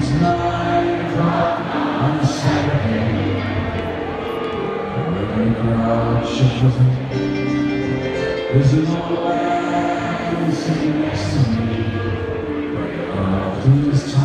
nine o'clock on Saturday. And the crowd shuffles There's an old man sitting next to me. But after this time.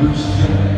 Who's